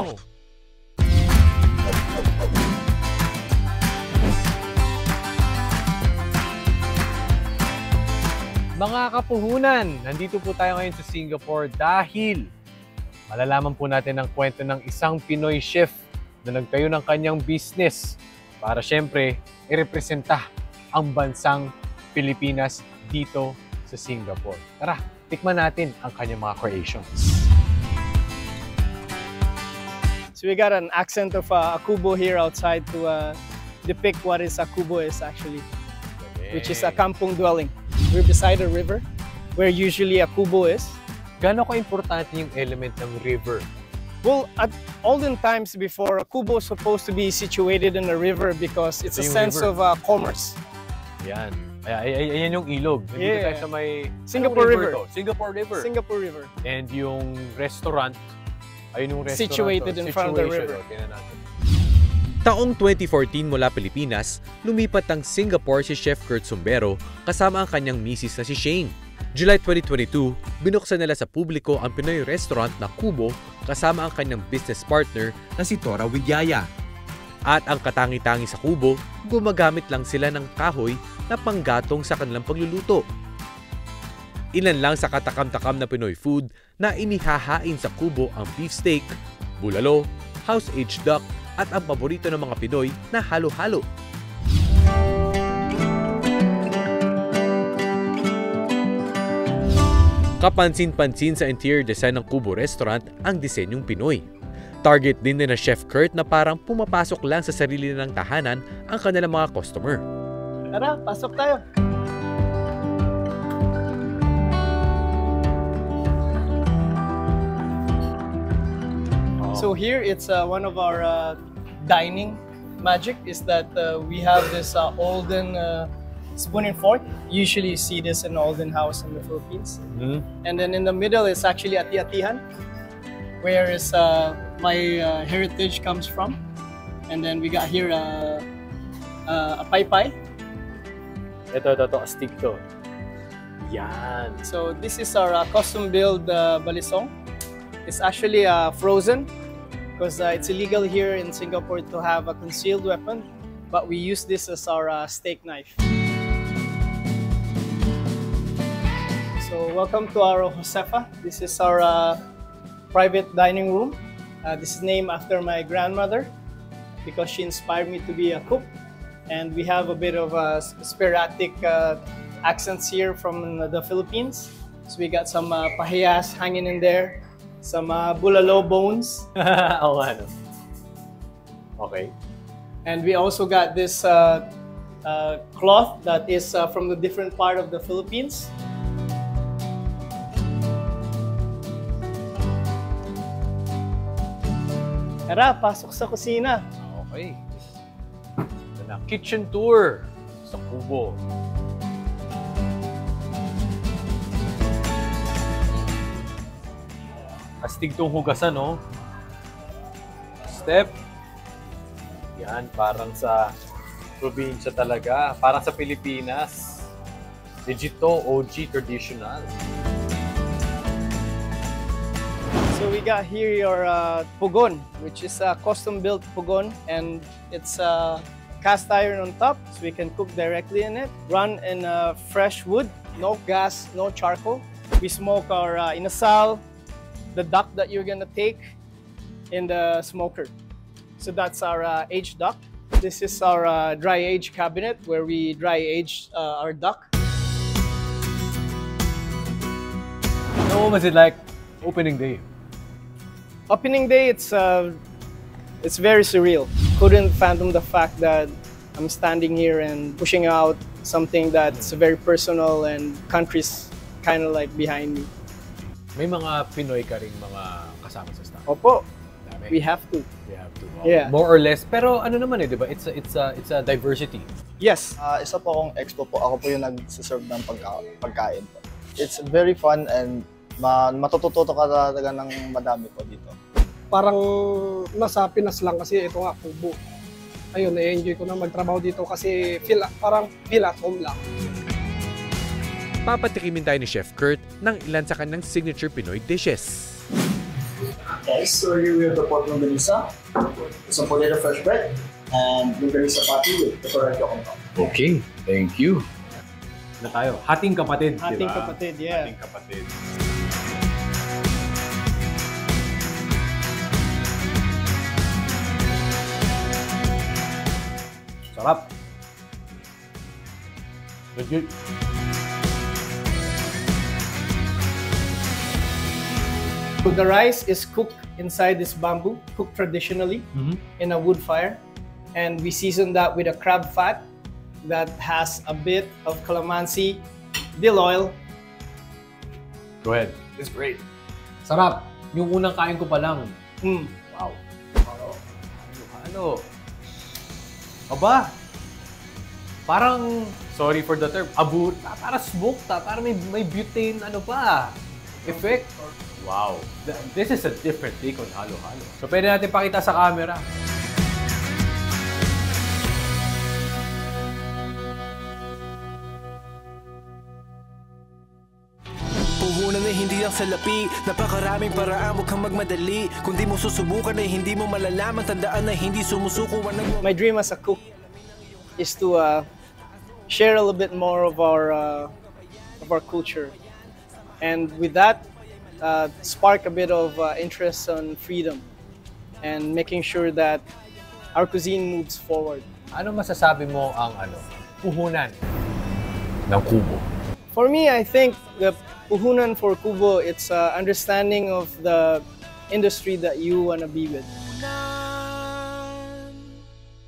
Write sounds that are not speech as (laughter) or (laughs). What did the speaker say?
Wow! Mga kapuhunan, nandito po tayo ngayon sa Singapore dahil malalaman po natin ang kwento ng isang Pinoy chef na nagtayo ng kanyang business para syempre irepresenta ang bansang Pilipinas dito sa Singapore. Tara, tikman natin ang kanyang mga creations. So we got an accent of uh, Akubo here outside to uh, depict what is Akubo is actually, which is a kampong dwelling. We're beside a river where usually Akubo is. Gano'n ka-importante yung element ng river? Well, at olden times before, Akubo was supposed to be situated in a river because it's a Ito sense river. of uh, commerce. Yan. Ay, ay, ay, ayan yung ilog. Nandito Yeah. tayo sa may... Singapore Anong River. Singapore River. Singapore River. And yung restaurant, ayun yung restaurant. Situated in front of the river. oh, tingnan natin. Taong 2014 mula Pilipinas, lumipat ng Singapore si Chef Kurt Sumbero kasama ang kanyang misis na si Shane. July 2022, binuksan nila sa publiko ang Pinoy restaurant na Kubo kasama ang kanyang business partner na si Tora Wigyaya. At ang katangi-tangi sa Kubo, gumagamit lang sila ng kahoy na panggatong sa kanilang pagluluto. Ilan lang sa katakam-takam na Pinoy food na inihahain sa Kubo ang beefsteak, bulalo, house-aged duck, at ang paborito ng mga Pinoy na halo-halo. Kapansin-pansin sa interior design ng Kubo Restaurant ang disenyong Pinoy. Target din na Chef Kurt na parang pumapasok lang sa sarili nilang tahanan ang kanilang mga customer. Tara, pasok tayo. So here it's uh, one of our uh, dining magic is that uh, we have this uh, olden uh, spoon and fork. Usually you see this in olden house in the Philippines. Hmm? And then in the middle is actually ati-atihan, where is uh, my uh, heritage comes from. And then we got here uh, uh, a pai pai. Ito, ito, ito. Stick to. Yan. So this is our uh, custom build uh, balisong. It's actually uh, frozen because uh, it's illegal here in Singapore to have a concealed weapon, but we use this as our uh, steak knife. So welcome to our Josefa. This is our uh, private dining room. Uh, this is named after my grandmother because she inspired me to be a cook. And we have a bit of uh, sporadic uh, accents here from the Philippines. So we got some uh, hanging in there, some uh, bulalo bones, (laughs) Oo nga, no? Okay. and we also got this uh, uh, cloth that is uh, from the different part of the Philippines. Tara, pasok sa kusina. Okay. Ito na. Kitchen tour sa Kubo. Astig tong hugasan, no? Step. Yan, parang sa probinsya talaga. Parang sa Pilipinas. Legit to, OG traditional. So we got here your uh, pugon, which is a custom-built pugon, and it's uh, cast iron on top, so we can cook directly in it. Run in uh, fresh wood, no gas, no charcoal. We smoke our uh, inasal, the duck that you're gonna take in the smoker. So that's our uh, aged duck. This is our uh, dry age cabinet where we dry age uh, our duck. So, what was it like opening day? opening day it's uh, it's very surreal couldn't fathom the fact that i'm standing here and pushing out something that's very personal and countries kind of like behind me May mga Pinoy ka ring mga kasama sa staff. opo Dami. we have to We have to. Yeah. More or less. Pero ano naman eh, di ba? It's a, it's a, it's a diversity. yes Ah, isa po akong expo po. Ako po yung nag-serve ng pagka pagkain po. It's very fun and ma matututo ka talaga ng madami po dito. parang nasa Pinas lang kasi ito nga Kubo. Ayun, na-enjoy ko na magtrabaho dito kasi feel, parang feel at home lang. Papatikimin tayo ni Chef Kurt ng ilan sa kanyang signature Pinoy dishes. Okay, so here we have the pork longganisa, some potato fresh bread, and longganisa patty with pepperoni on top. Okay, thank you. Na tayo? Hating kapatid, di Hating ba? kapatid, yeah. Hating kapatid. Sarap. Legit. The rice is cooked inside this bamboo, cooked traditionally Mhm. in a wood fire. And we season that with a crab fat that has a bit of calamansi, dill oil, Go ahead. It's great. Sarap. Yung unang kain ko pa lang. mm, Wow. Halo. Aba. Parang, sorry for the term, abu, para smoked ta, para may, may butane, ano pa, effect. Wow. Th- This is a different take on halo-halo. So, pwede natin pakita sa camera. Puhunan ay hindi lang salapi Napakaraming paraan, huwag kang magmadali Kung di mo susubukan ay hindi mo malalaman Tandaan na hindi sumusuko my dream as a cook is to uh, share a little bit more of our uh, of our culture, and with that, uh, spark a bit of uh, interest on freedom, and making sure that our cuisine moves forward. Ano masasabi mo ang ano, puhunan ng kubo? For me, I think the puhunan for Kubo, it's uh, understanding of the industry that you want to be with.